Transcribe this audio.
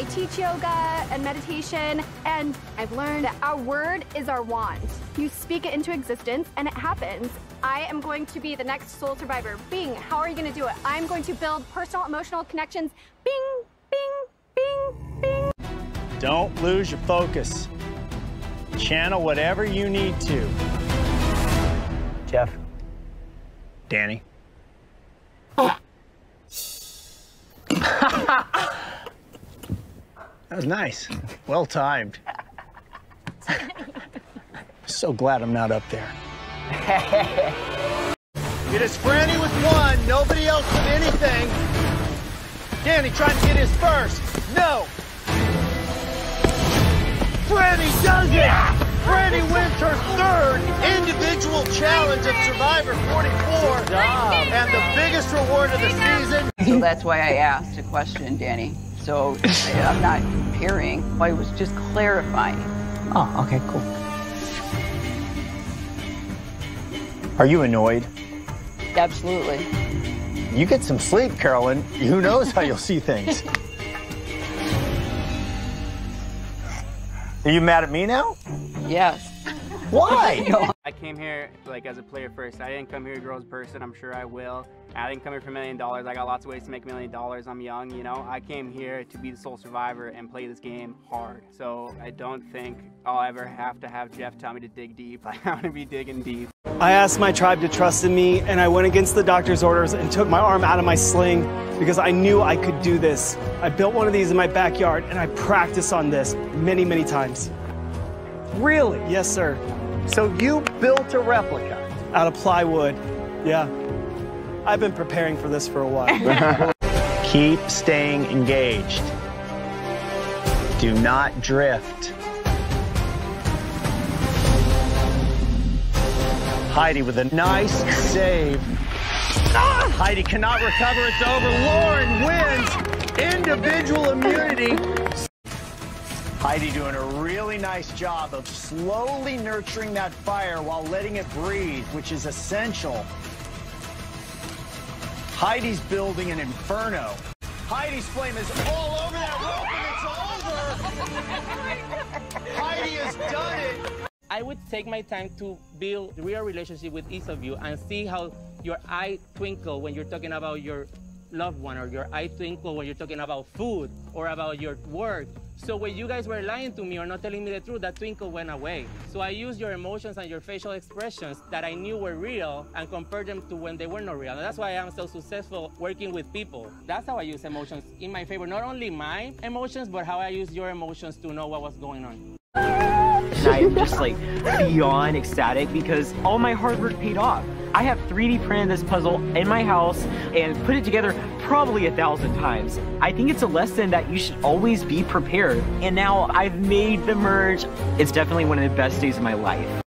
I teach yoga and meditation, and I've learned that our word is our wand. You speak it into existence, and it happens. I am going to be the next sole survivor. Bing, how are you going to do it? I'm going to build personal emotional connections. Bing, bing, bing, bing. Don't lose your focus. Channel whatever you need to. Jeff. Danny. That was nice. Well timed. so glad I'm not up there. it is Frannie with one, nobody else with anything. Danny trying to get his first. No. Frannie does it! Frannie wins her third individual challenge of Survivor 44. And the biggest reward of the season. So that's why I asked a question, Danny. So I'm not comparing. I was just clarifying. Oh, okay, cool. Are you annoyed? Absolutely. You get some sleep, Carolyn. Who knows how you'll see things. Are you mad at me now? Yes. Why? Like as a player first. I didn't come here to grow as a person. I'm sure I will. I didn't come here for a million dollars. I got lots of ways to make a million dollars. I'm young, you know. I came here to be the sole survivor and play this game hard. So I don't think I'll ever have to have Jeff tell me to dig deep. I want to be digging deep. I asked my tribe to trust in me, and I went against the doctor's orders and took my arm out of my sling because I knew I could do this. I built one of these in my backyard, and I practiced on this many, many times. Really? Yes, sir. So you built a replica? Out of plywood, yeah. I've been preparing for this for a while. Keep staying engaged. Do not drift. Heidi with a nice save. Ah, Heidi cannot recover. It's over. Lauren wins individual immunity. Heidi doing a really nice job of slowly nurturing that fire while letting it breathe, which is essential. Heidi's building an inferno. Heidi's flame is all over that rope and it's over. Heidi has done it. I would take my time to build a real relationship with each of you and see how your eye twinkle when you're talking about your loved one or your eye twinkle when you're talking about food or about your work. So when you guys were lying to me or not telling me the truth, that twinkle went away. So I used your emotions and your facial expressions that I knew were real and compared them to when they were not real. And that's why I'm so successful working with people. That's how I use emotions in my favor. Not only my emotions, but how I use your emotions to know what was going on. And I'm just like beyond ecstatic because all my hard work paid off. I have 3D printed this puzzle in my house and put it together probably a thousand times. I think it's a lesson that you should always be prepared. And now I've made the merge. It's definitely one of the best days of my life.